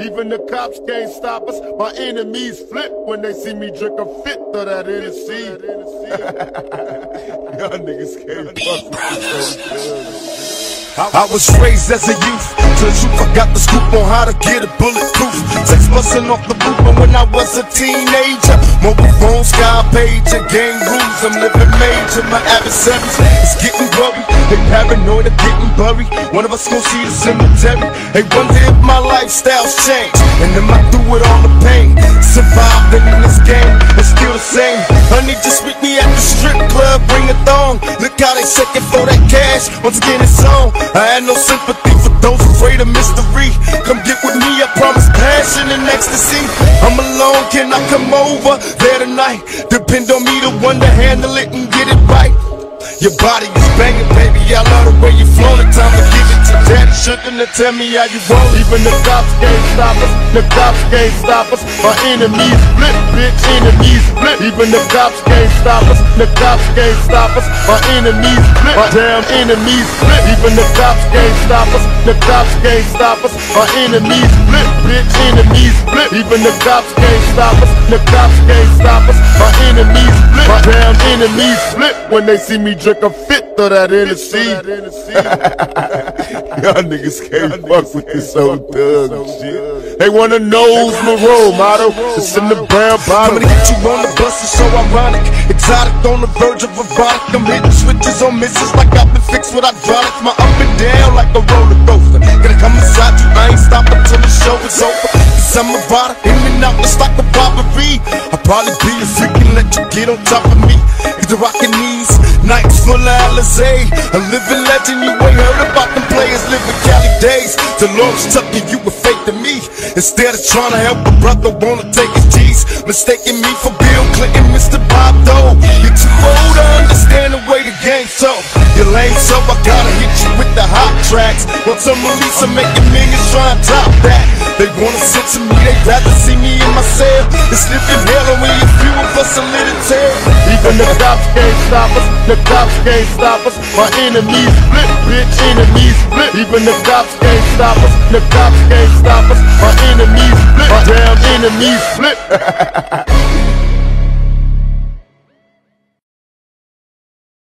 Even the cops can't stop us. My enemies flip when they see me drink a fifth of that Hennessy. Y'all niggas can't fuck with me. I was raised as a youth Till the truth. I got the scoop on how to get a bulletproof. Sex busting off the roof, but when I was a teenager, mobile phone, sky pager, gang rules. I'm living major. My adversaries It's getting worried. They paranoid of getting buried. One of us gon' see the cemetery. They wonder if my lifestyle's changed, and am I through with all the pain? Surviving in this game, it's still the same. Honey, just meet me at the strip club, bring a thong. Look how they shaking for that cash. Once again, it's on. I had no sympathy for those afraid of mystery. Come get with me, I promise passion and ecstasy. I'm alone, can I come over there tonight? Depend on me, the one to handle it and get it right. Your body is banging, baby. I love the way you flow. The time to give it to daddy. Shouldn't have tell me how you it. Even the cops can't stop us. The cops can't stop us. My enemies flip, bitch. Enemies flip. Even the cops can't stop us. The cops can't stop us. My enemies flip. My damn enemies flip. Even the cops can't stop us. The cops can't stop us. My enemies flip, bitch. Enemies flip. Even the cops can't stop us. The cops can't stop us. My enemies flip. My damn enemies flip when they see me drink a fifth of that Hennessy. Y'all niggas can't fuck with this old thug shit. They wanna know my role model. It's in the brown bottle. Coming to get you on the bus is so ironic. Exotic on the verge of a erotic. I'm hitting switches on misses like I've been fixed with hydraulics. My up and down like a roller coaster. Gonna come inside you, I ain't stopping till the show is over. Cause I'm a rider, in and out just like a robbery. I'll probably be a freak and let you get on top of me. Either rockin' these nights full of Alizé. A living legend, you ain't heard about them players living Cali days. The Lord's tucking you with faith in me. Instead of trying to help a brother, wanna take his G's. Mistaking me for Bill Clinton, Mr. Bob Dole. You're too old to understand the way the game so. You're lame, so I gotta hit you with the hot tracks. Once I'm released, I'm making millions trying to top that. They wanna sit to me, they rather see me in my cell. It's living hell, and when you of us a little tail. Even the cops can't stop us. The cops can't stop us. My enemies flip, bitch. Enemies flip. Even the cops can't stop us. The cops can't stop us. My enemies flip. My damn enemies flip.